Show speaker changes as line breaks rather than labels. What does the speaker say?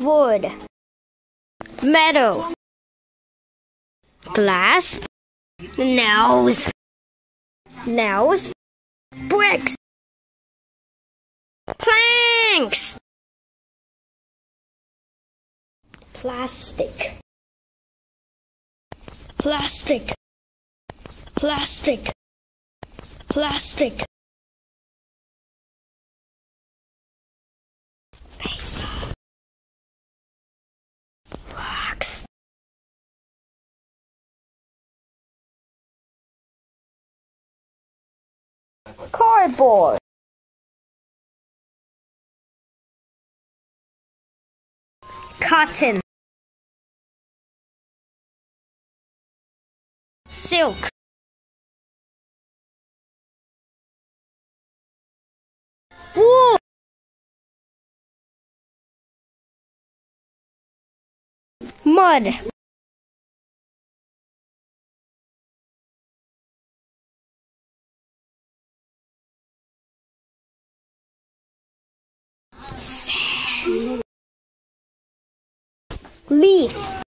wood, metal, glass, nails, nails, bricks, planks, plastic, plastic, plastic, plastic. Cardboard. Cotton. Silk. Wool. Mud. Leaf.